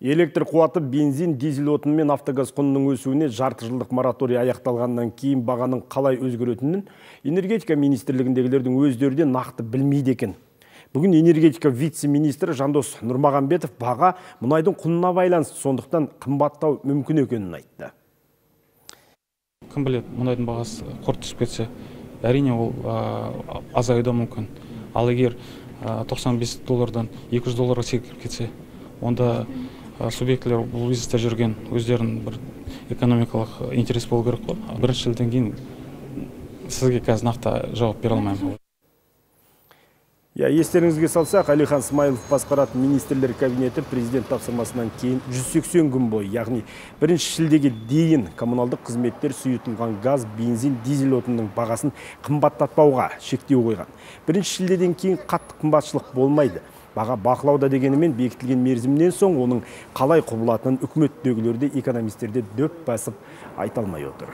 Электр қуаты, бензин, дизель отын мен автогаз құнының өсуіне жарты жылдық мораторий аяқталғаннан кейін бағаның қалай өзгеретінін энергетика министрлігіндегілердің өздері де нақты білмейді екен. Бүгін энергетика вице-министрі Жандос Нұрмағанбетов баға мұнайдың құнына байланысты, сондықтан қымбаттау мүмкін екенін айтты. Кім біледі, мұнайдың бағасы құрт түсіп кетсе, әрине ол азаюы да мүмкін. Ал егер 95 доллардан 200 долларға секіріп кетсе, онда субъектілер бұл бизнесте жүрген өздерінің бір экономикалық интерес болу керек қой. Бірінші жылдан кейін сізге қазір нақты жауап бере алмаймын. Иә естеріңізге салсақ әлихан смайылов басқаратын министрлер кабинеті президент тапсырмасынан кейін 180 күн бойы яғни бірінші шілдеге дейін коммуналдық қызметтер сұйытылған газ бензин дизель отынның бағасын қымбаттатпауға шектеу қойған. Бірінші шілдеден кейін қатты қымбатшылық болмайды. Баға бақылауда дегенімен бекітілген мерзімнен соң оның қалай құбылатынын үкіметтегілер де экономистер де дөп басып айта алмай отыр.